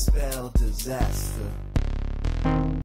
spell disaster.